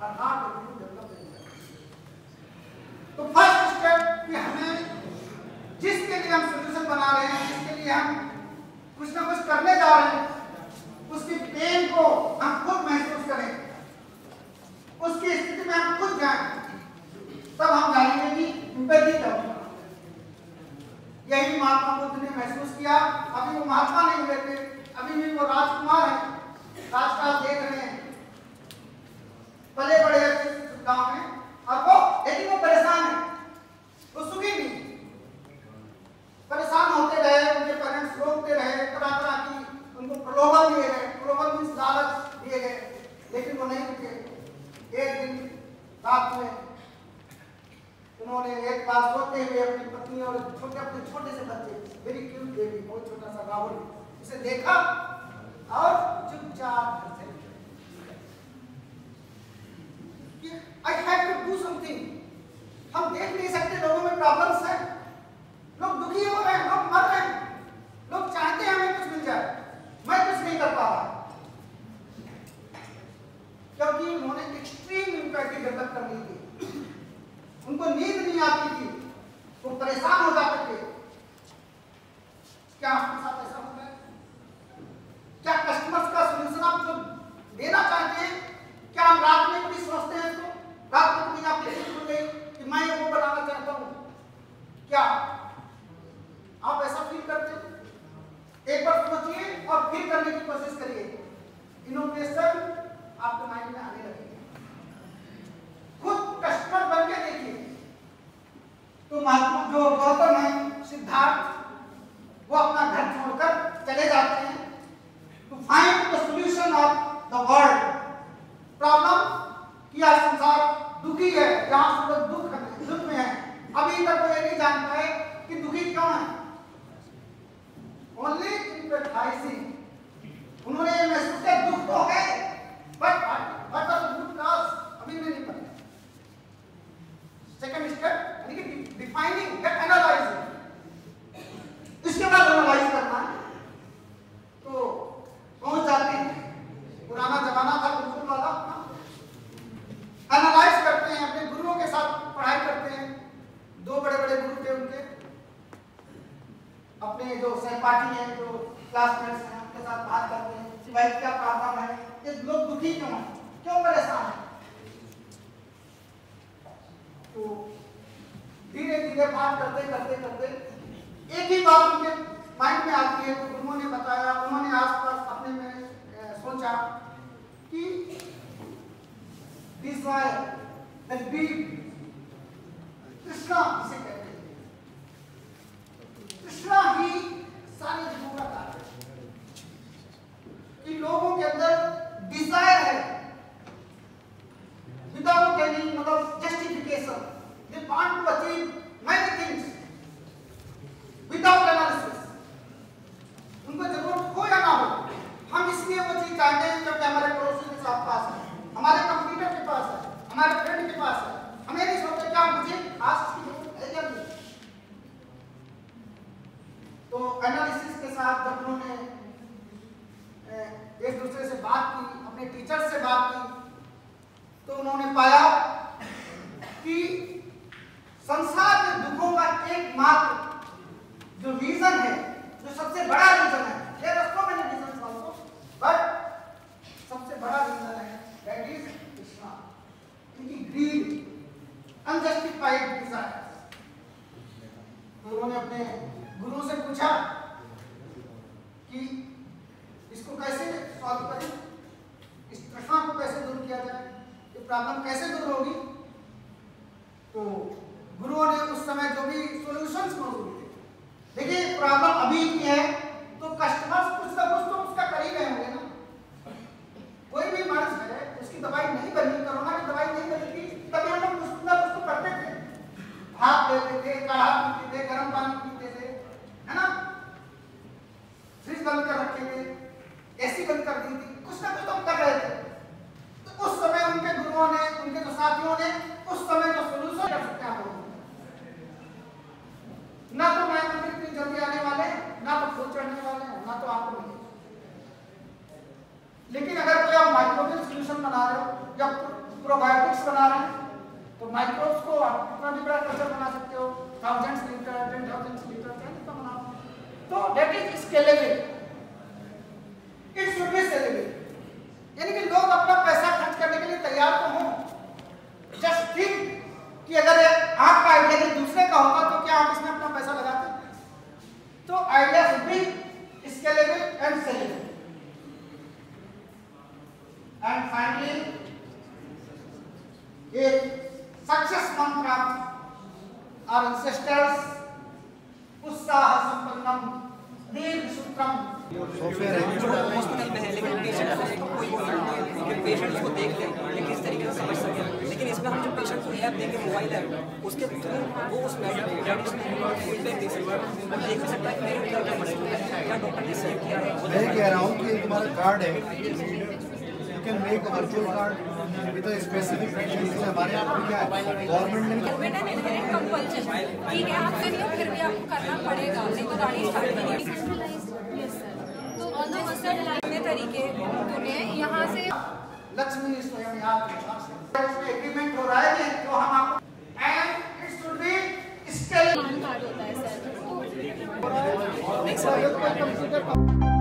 We are not able to develop तो first step कि हमें जिसके लिए हम सोल्यूशन बना रहे हैं, जिसके लिए हम कुछ ना कुछ करने जा रहे हैं उसकी पेन को हम खुद महसूस करें उसकी स्थिति में हम खुद जाएँ तब हम जानेंगे कि एम्पैथी क्या होता यही महात्मा बुद्ध ने महसूस किया अभी वो महात्मा नहीं हुए थे अभी भी वो राजकुमार हैं राजकाज देख रहे हैं पले बड़े अच्छे गाँव में और वो लेकिन वो परेशान है वो सुखी नहीं परेशान होते रहे उनके पेरेंट्स रोकते रहे तरह तरह की उनको प्रलोभन दिए गए प्रलोभन मीन्स लालच दिए गए लेकिन वो नहीं रुके एक दिन रात में उन्होंने एक बार सोते हुए अपनी पत्नी और छोटे अपने छोटे से बच्चे वेरी क्यूट बेबी बहुत छोटा सा राहुल उसे देखा और चुपचाप घर से I have to do something हम देख नहीं सकते, लोगों में प्रॉब्लम्स हैं लोग दुखी हो रहे हैं लोग मर रहे हैं लोग चाहते हैं हमें कुछ मिल जाए मैं कुछ नहीं कर पा रहा क्योंकि उन्होंने एक्सट्रीम इम्पैक्ट डेवलप कर ली थी उनको नींद नहीं आती थी वो परेशान हो जाते थे क्या आपके साथ ऐसा होता है? क्या कस्टमर्स का सोल्यूशन आप जो देना चाहते हैं, क्या हम रात में कभी सोचते हैं इसको? रात में कभी आपकी सोच हो गई कि मैं वो बनाना चाहता हूँ। क्या आप ऐसा फील करते हैं? एक बार सोचिए और फिर करने की कोशिश करिए। इनोवेशन आपके माइंड में आने लगेगा। खुद कस्टमर बन के देखिए। तो महात्मा जो गौतम है सिद्धार्थ वो अपना घर छोड़कर चले जाते हैं to find the solution of the world problem कि आज संसार दुखी है जहाँ से लोग दुख है दुख में है अभी तक वो ये नहीं जान पाए कि दुखी क्यों है ओनली इम्पेथाइजिंग उन्होंने ये महसूस किया दुख तो है but what are the root cause अभी मैं नहीं पता सेकंड स्टेप यानी कि डिफाइनिंग एनालाइजिंग इसके बाद एनालाइज करना। तो पहुँच जाते हैं। पुराना जमाना था गुरुकुल वाला। एनालाइज करते हैं, अपने गुरुओं के साथ पढ़ाई करते हैं। दो बड़े बड़े गुरु थे उनके। अपने जो सहपाठी हैं, जो क्लासमेट्स हैं, उनके साथ बात करते हैं। भाई, क्या प्रॉब्लम है? ये लोग दुखी क्यों हैं? क्यों परेशान हैं? तो धीरे धीरे बात करते करते करते, एक ही बात उनके माइंड में आती है तो गुरुओं ने बताया, उन्होंने आसपास अपने में सोचा कि द इसे कहते हैं कृष्णा ही सारे जीवों का कारण कि लोगों के अंदर डिज़ायर है without any मतलब justification. They want to casa. Unjustified desire तो उन्होंने अपने गुरु से पूछा कि इसको कैसे सॉल्व करें? इस प्रश्न को कैसे दूर किया जाए? ये प्रॉब्लम कैसे दूर होगी? तो गुरुओं ने उस समय जो भी सॉल्यूशंस मौजूद थे। देखिए प्रॉब्लम अभी की है तो कस्टमर्स कुछ ना कुछ तो उसका कर ही रहे होंगे ना कोई भी मर्ज है उसकी दवाई नहीं बनी कोरोना की दवाई नहीं बनी थी तभी हम लोग कुछ ना कुछ तो उन्होंने उस समय तो सोल्यूशन कर सकते हैं आप लोग ना तो मैं मंदिर इतनी जल्दी आने वाले ना तो फूल चढ़ने वाले हैं ना तो आपको मिले लेकिन अगर कोई आप माइक्रोबियल सोल्यूशन बना रहे हो या प्रोबायोटिक्स बना रहे हैं। तो माइक्रोब्स को आप कितना भी बड़ा कल्चर बना सकते हो thousands litre ten thousands litre बना तो that is scalable it should be scalable यानी कि लोग अपना पैसा खर्च करने के लिए तैयार तो हों जस्ट थिंक कि अगर आपका आइडिया यदि दूसरे का होगा तो क्या आप इसमें अपना पैसा लगाते तो idea should be scalable and sellable and finally एक सक्सेस मंत्र our ancestors उत्साह संपन्नम दीर्घ सूत्रम हॉस्पिटल में है लेकिन पेशेंट को कोई कि पेशेंट उसको देख ले लेकिन इस तरीके से समझ सके लेकिन इसमें हम जो पेशेंट को ऐप देंगे मोबाइल ऐप उसके थ्रू वो उस फीडबैक दे सकता है वो देख सकता है कि मेरे क्या मसला है क्या डॉक्टर ने सही किया है। मैं कह रहा हूँ कि तुम्हारा कार्ड है। You can make virtual card with a specific जैसे हमारे यहाँ पे क्या है गवर्नमेंट ने बेटा नहीं कंपल्सन ठीक है आप करिए फिर भी आपको करना पड़ेगा। नहीं तो गाड़ी स्टार्ट नहीं तो जो मसले तरीके तूने यहाँ से लक्ष्मी स्वयं इसमें एग्रीमेंट हो रहा है कि जो हम आपको and it should be scale card होता है सर सर कंप्यूटर